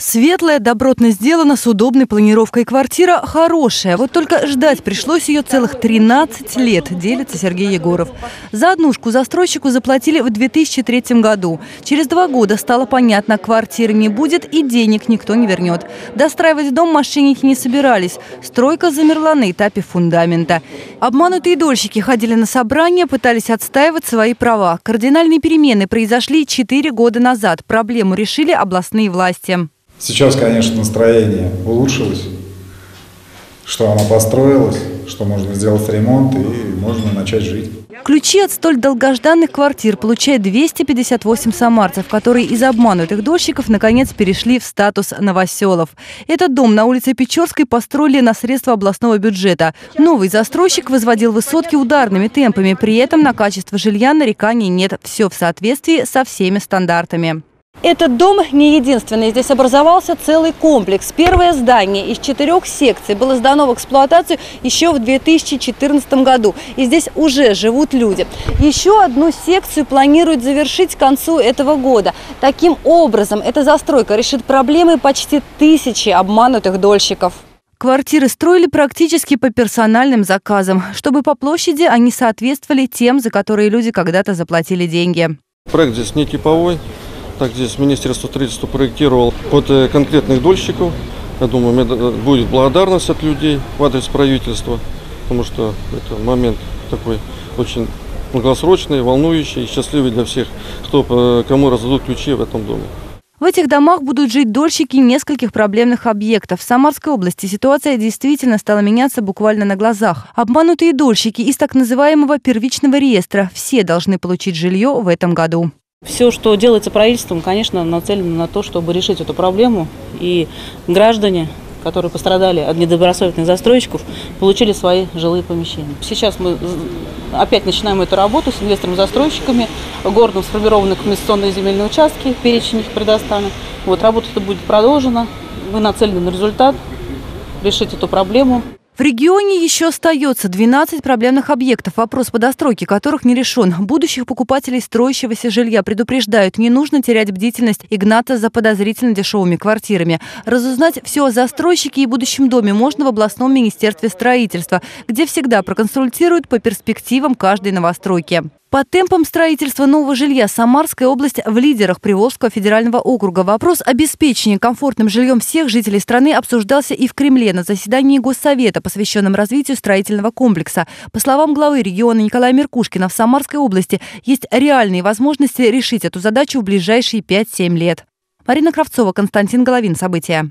Светлая, добротно сделана, с удобной планировкой квартира хорошая. Вот только ждать пришлось ее целых 13 лет, делится Сергей Егоров. За однушку застройщику заплатили в 2003 году. Через два года стало понятно, квартиры не будет и денег никто не вернет. Достраивать дом мошенники не собирались. Стройка замерла на этапе фундамента. Обманутые дольщики ходили на собрания, пытались отстаивать свои права. Кардинальные перемены произошли 4 года назад. Проблему решили областные власти. Сейчас, конечно, настроение улучшилось, что она построилась, что можно сделать ремонт и можно начать жить. Ключи от столь долгожданных квартир получает 258 самарцев, которые из обманутых дольщиков наконец перешли в статус новоселов. Этот дом на улице Печорской построили на средства областного бюджета. Новый застройщик возводил высотки ударными темпами, при этом на качество жилья нареканий нет. Все в соответствии со всеми стандартами. Этот дом не единственный. Здесь образовался целый комплекс. Первое здание из четырех секций было сдано в эксплуатацию еще в 2014 году. И здесь уже живут люди. Еще одну секцию планируют завершить к концу этого года. Таким образом, эта застройка решит проблемы почти тысячи обманутых дольщиков. Квартиры строили практически по персональным заказам, чтобы по площади они соответствовали тем, за которые люди когда-то заплатили деньги. Проект здесь не типовой. Так здесь Министерство строительства проектировал под э, конкретных дольщиков. Я думаю, э, будет благодарность от людей в адрес правительства, потому что это момент такой очень долгосрочный, волнующий и счастливый для всех, кто, э, кому раздадут ключи в этом доме. В этих домах будут жить дольщики нескольких проблемных объектов. В Самарской области ситуация действительно стала меняться буквально на глазах. Обманутые дольщики из так называемого первичного реестра все должны получить жилье в этом году. Все, что делается правительством, конечно, нацелено на то, чтобы решить эту проблему. И граждане, которые пострадали от недобросовестных застройщиков, получили свои жилые помещения. Сейчас мы опять начинаем эту работу с инвесторами-застройщиками. Городом сформированы коммуникационные земельные участки, перечень их предоставлен. Вот, работа будет продолжена. Мы нацелены на результат, решить эту проблему. В регионе еще остается 12 проблемных объектов, вопрос по достройке которых не решен. Будущих покупателей строящегося жилья предупреждают, не нужно терять бдительность и гнаться за подозрительно дешевыми квартирами. Разузнать все о застройщике и будущем доме можно в областном министерстве строительства, где всегда проконсультируют по перспективам каждой новостройки. По темпам строительства нового жилья Самарская область в лидерах Приволжского федерального округа. Вопрос обеспечения комфортным жильем всех жителей страны обсуждался и в Кремле на заседании Госсовета, посвященном развитию строительного комплекса. По словам главы региона Николая Меркушкина, в Самарской области есть реальные возможности решить эту задачу в ближайшие 5-7 лет. Марина Кравцова, Константин Головин. События.